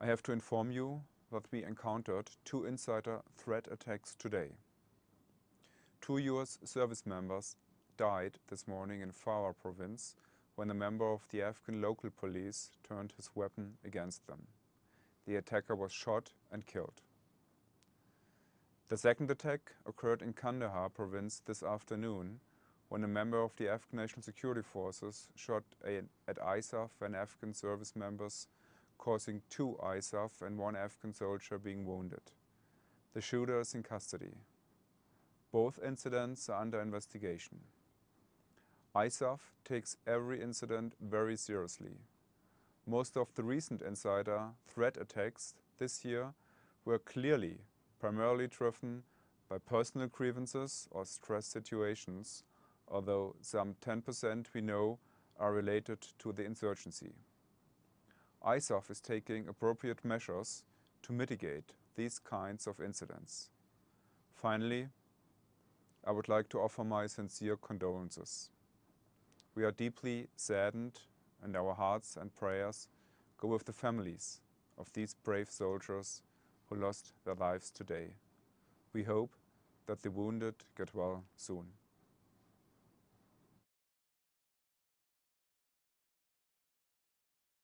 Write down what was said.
I have to inform you that we encountered two insider threat attacks today. Two US service members died this morning in Farah province when a member of the Afghan local police turned his weapon against them. The attacker was shot and killed. The second attack occurred in Kandahar province this afternoon when a member of the Afghan National Security Forces shot at ISAF and Afghan service members causing two ISAF and one Afghan soldier being wounded. The shooter is in custody. Both incidents are under investigation. ISAF takes every incident very seriously. Most of the recent insider threat attacks this year were clearly primarily driven by personal grievances or stress situations, although some 10% we know are related to the insurgency. ISAF is taking appropriate measures to mitigate these kinds of incidents. Finally, I would like to offer my sincere condolences. We are deeply saddened and our hearts and prayers go with the families of these brave soldiers who lost their lives today. We hope that the wounded get well soon.